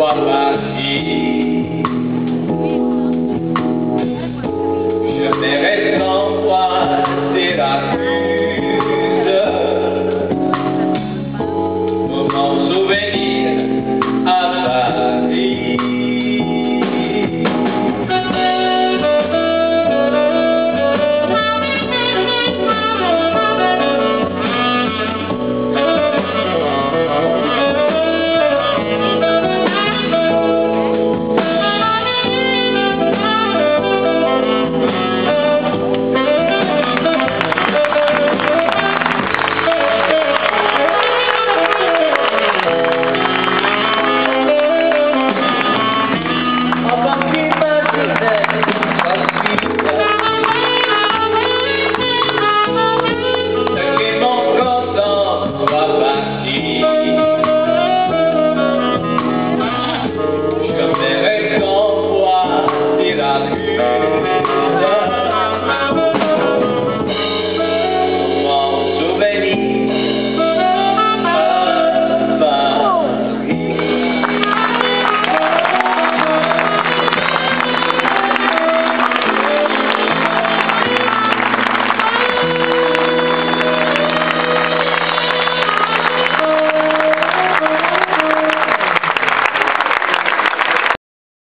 que